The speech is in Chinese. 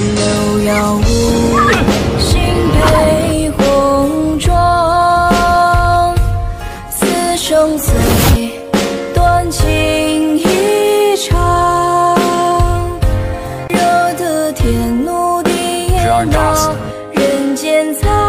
六曜五星配红妆，此生虽短情一场，惹得天怒地也恼，人间草。